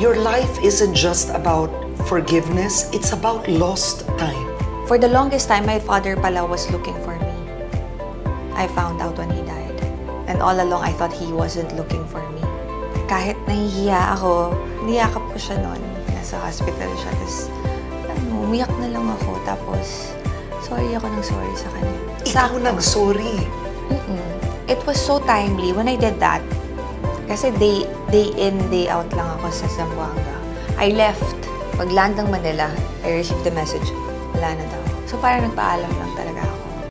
Your life isn't just about forgiveness, it's about lost time. For the longest time, my father pala was looking for me. I found out when he died. And all along, I thought he wasn't looking for me. Kahit nahihiya ako, niyakap ko siya noon. Nasa hospital siya. Tapos, ano, umiyak na lang ako. Tapos, sorry ako ng sorry sa kanya. Ikaw Sakto. nag-sorry. Mm-mm. It was so timely when I did that. Kasi day, day in, day out lang ako sa Zamboanga. I left. Pag land ng Manila, I received the message, wala na daw. So parang nagpaalam lang talaga